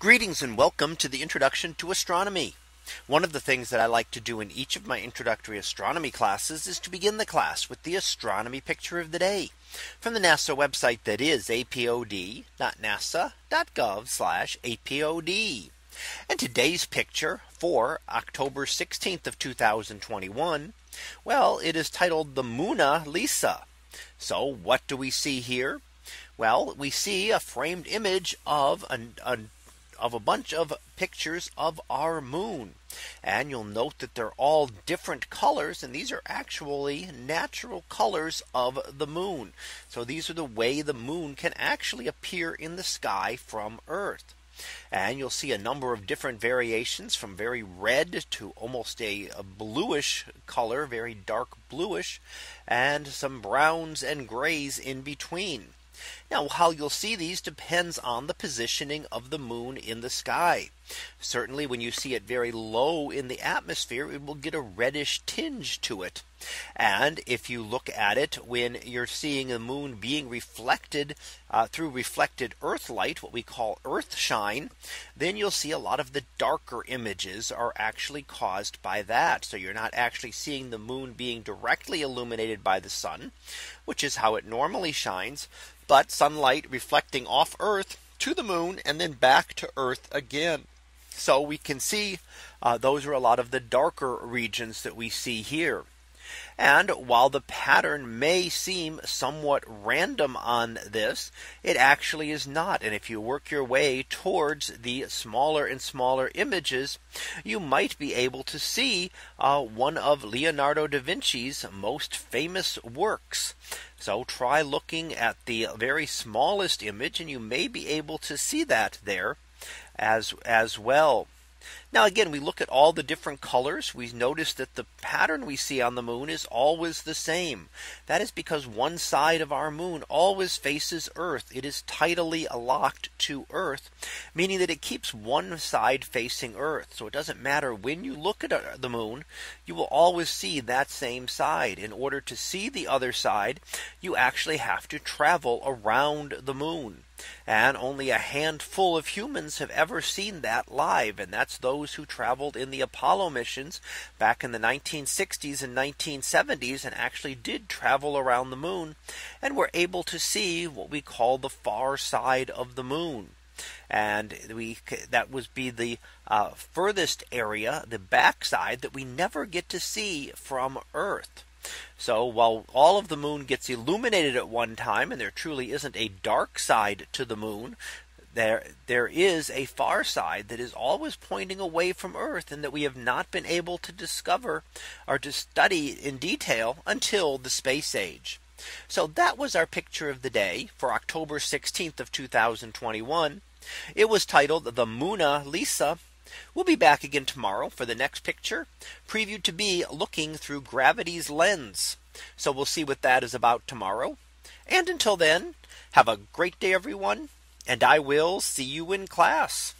Greetings and welcome to the introduction to astronomy. One of the things that I like to do in each of my introductory astronomy classes is to begin the class with the astronomy picture of the day from the NASA website that is apod.nasa.gov apod. And today's picture for October 16th of 2021. Well, it is titled the Moona Lisa. So what do we see here? Well, we see a framed image of an, a of a bunch of pictures of our moon. And you'll note that they're all different colors. And these are actually natural colors of the moon. So these are the way the moon can actually appear in the sky from Earth. And you'll see a number of different variations from very red to almost a, a, bluish color, very dark bluish, and some browns and grays in between. Now how you'll see these depends on the positioning of the moon in the sky. Certainly when you see it very low in the atmosphere, it will get a reddish tinge to it. And if you look at it when you're seeing the moon being reflected uh, through reflected earth light, what we call earth shine, then you'll see a lot of the darker images are actually caused by that. So you're not actually seeing the moon being directly illuminated by the sun, which is how it normally shines but sunlight reflecting off Earth to the moon and then back to Earth again. So we can see uh, those are a lot of the darker regions that we see here. And while the pattern may seem somewhat random on this, it actually is not. And if you work your way towards the smaller and smaller images, you might be able to see uh, one of Leonardo da Vinci's most famous works. So try looking at the very smallest image and you may be able to see that there as as well. Now again, we look at all the different colors. We notice that the pattern we see on the moon is always the same. That is because one side of our moon always faces Earth. It is tidally locked to Earth, meaning that it keeps one side facing Earth. So it doesn't matter when you look at uh, the moon, you will always see that same side. In order to see the other side, you actually have to travel around the moon. And only a handful of humans have ever seen that live. And that's those who traveled in the Apollo missions back in the 1960s and 1970s and actually did travel around the moon and were able to see what we call the far side of the moon and we that would be the uh, furthest area the backside that we never get to see from Earth. So while all of the moon gets illuminated at one time and there truly isn't a dark side to the moon, there there is a far side that is always pointing away from Earth and that we have not been able to discover or to study in detail until the space age. So that was our picture of the day for October 16th of 2021. It was titled the Moona Lisa We'll be back again tomorrow for the next picture previewed to be looking through gravity's lens. So we'll see what that is about tomorrow. And until then, have a great day, everyone. And I will see you in class.